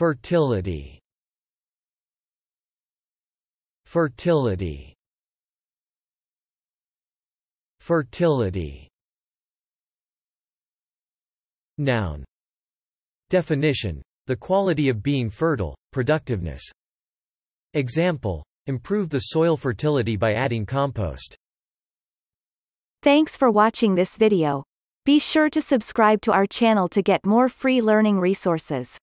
Fertility Fertility Fertility Noun Definition. The quality of being fertile, productiveness. Example. Improve the soil fertility by adding compost. Thanks for watching this video. Be sure to subscribe to our channel to get more free learning resources.